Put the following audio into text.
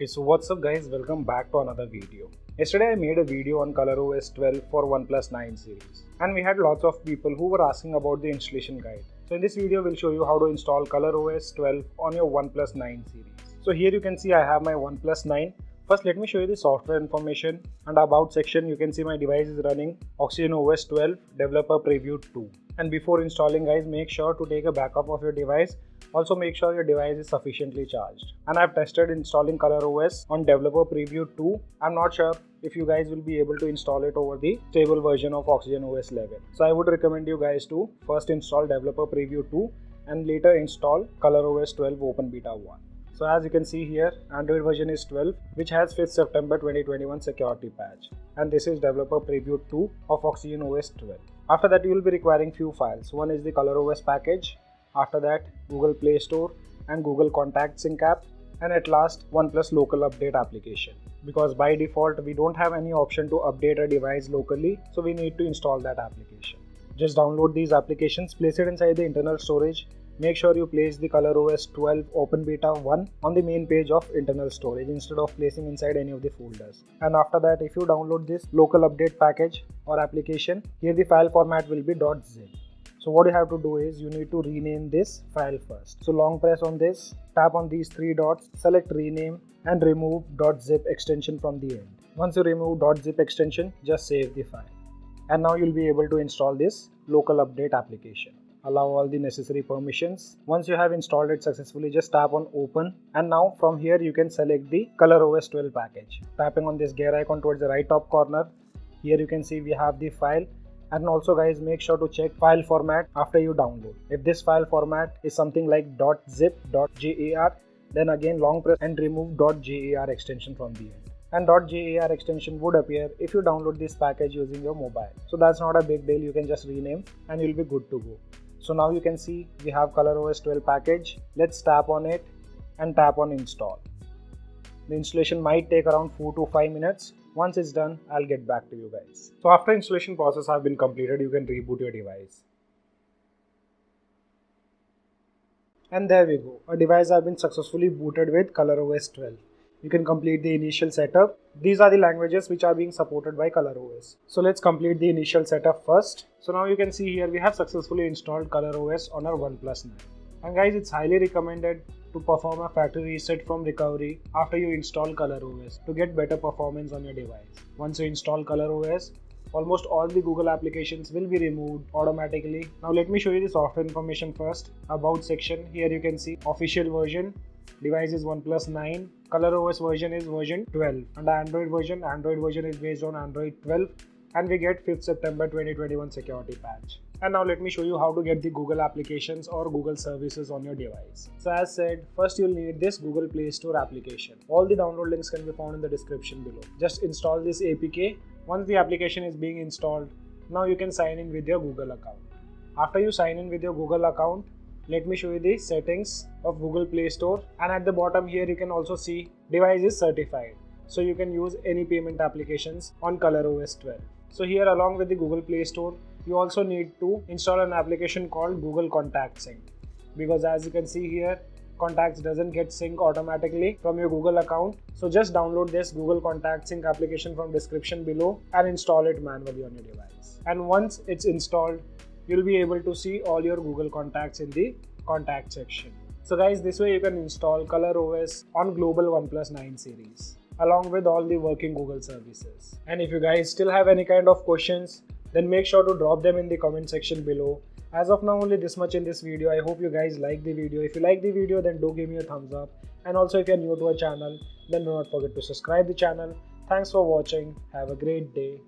Okay, so what's up guys, welcome back to another video. Yesterday I made a video on ColorOS 12 for OnePlus 9 series and we had lots of people who were asking about the installation guide. So in this video we'll show you how to install ColorOS 12 on your OnePlus 9 series. So here you can see I have my OnePlus 9 First let me show you the software information and about section. You can see my device is running Oxygen OS 12 Developer Preview 2 and before installing guys make sure to take a backup of your device. Also make sure your device is sufficiently charged. And I've tested installing ColorOS on Developer Preview 2 I'm not sure if you guys will be able to install it over the stable version of Oxygen OS 11 so I would recommend you guys to first install Developer Preview 2 and later install ColorOS 12 Open Beta 1 so as you can see here, Android version is 12, which has 5th September 2021 security patch. And this is developer preview 2 of Oxygen OS 12. After that, you will be requiring few files. One is the ColorOS package. After that, Google Play Store and Google Contact Sync app. And at last, OnePlus local update application. Because by default, we don't have any option to update a device locally, so we need to install that application. Just download these applications, place it inside the internal storage make sure you place the ColorOS 12 Open Beta 1 on the main page of internal storage instead of placing inside any of the folders. And after that, if you download this local update package or application, here the file format will be .zip. So what you have to do is you need to rename this file first. So long press on this, tap on these three dots, select rename and remove .zip extension from the end. Once you remove .zip extension, just save the file. And now you'll be able to install this local update application allow all the necessary permissions. Once you have installed it successfully, just tap on open and now from here you can select the ColorOS 12 package. Tapping on this gear icon towards the right top corner, here you can see we have the file and also guys make sure to check file format after you download. If this file format is something like .zip, .jar then again long press and remove .jar extension from the end and .jar extension would appear if you download this package using your mobile. So that's not a big deal, you can just rename and you'll be good to go. So now you can see we have ColorOS 12 package. Let's tap on it and tap on install. The installation might take around 4 to 5 minutes. Once it's done, I'll get back to you guys. So after installation process have been completed, you can reboot your device. And there we go. A device has been successfully booted with ColorOS 12 you can complete the initial setup. These are the languages which are being supported by ColorOS. So let's complete the initial setup first. So now you can see here we have successfully installed ColorOS on our OnePlus 9. And guys, it's highly recommended to perform a factory reset from recovery after you install ColorOS to get better performance on your device. Once you install ColorOS, almost all the Google applications will be removed automatically. Now let me show you the software information first. About section, here you can see official version, device is OnePlus 9 ColorOS version is version 12 and the Android version Android version is based on Android 12 and we get 5th September 2021 security patch. And now let me show you how to get the Google applications or Google services on your device. So as said, first you'll need this Google Play Store application. All the download links can be found in the description below. Just install this APK. Once the application is being installed, now you can sign in with your Google account. After you sign in with your Google account, let me show you the settings of Google Play Store and at the bottom here you can also see device is certified so you can use any payment applications on ColorOS 12. So here along with the Google Play Store you also need to install an application called Google Contact Sync because as you can see here contacts doesn't get sync automatically from your Google account. So just download this Google Contact Sync application from description below and install it manually on your device. And once it's installed, you'll be able to see all your Google contacts in the contact section. So guys, this way you can install ColorOS on global OnePlus 9 series along with all the working Google services. And if you guys still have any kind of questions, then make sure to drop them in the comment section below. As of now only this much in this video. I hope you guys like the video. If you like the video then do give me a thumbs up. And also if you're new to our channel then do not forget to subscribe the channel. Thanks for watching. Have a great day.